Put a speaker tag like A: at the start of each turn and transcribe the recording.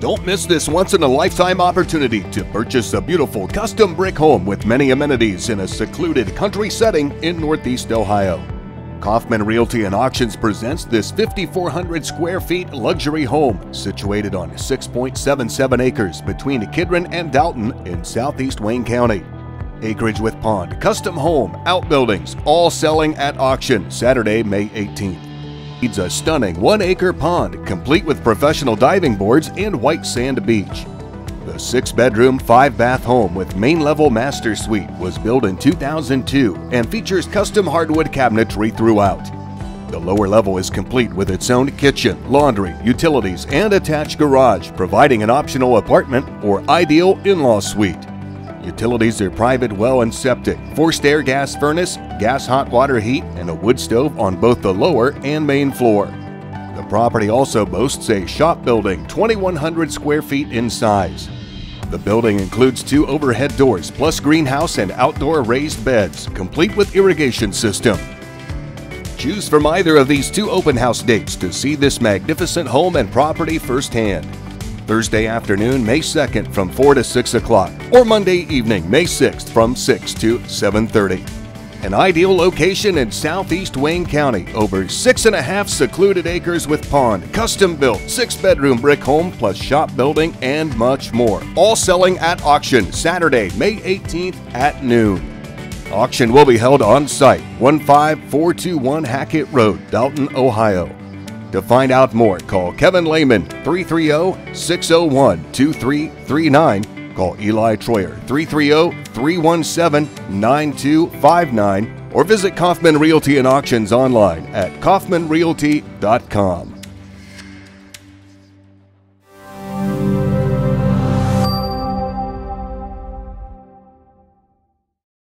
A: Don't miss this once in a lifetime opportunity to purchase a beautiful custom brick home with many amenities in a secluded country setting in Northeast Ohio. Kaufman Realty and Auctions presents this 5,400 square feet luxury home situated on 6.77 acres between Kidron and Dalton in southeast Wayne County. Acreage with pond, custom home, outbuildings, all selling at auction Saturday, May 18th needs a stunning one acre pond complete with professional diving boards and white sand beach. The six bedroom, five bath home with main level master suite was built in 2002 and features custom hardwood cabinetry throughout. The lower level is complete with its own kitchen, laundry, utilities, and attached garage, providing an optional apartment or ideal in law suite. Utilities are private well and septic, forced air gas furnace, gas hot water heat, and a wood stove on both the lower and main floor. The property also boasts a shop building 2,100 square feet in size. The building includes two overhead doors plus greenhouse and outdoor raised beds, complete with irrigation system. Choose from either of these two open house dates to see this magnificent home and property firsthand. Thursday afternoon, May 2nd from 4 to 6 o'clock, or Monday evening, May 6th from 6 to 7.30. An ideal location in southeast Wayne County, over six and a half secluded acres with pond, custom built, six bedroom brick home plus shop building, and much more. All selling at auction Saturday, May 18th at noon. Auction will be held on site, 15421 Hackett Road, Dalton, Ohio. To find out more, call Kevin Lehman 330 601 2339. Call Eli Troyer 330 317 9259 or visit Kaufman Realty and Auctions online at kaufmanrealty.com.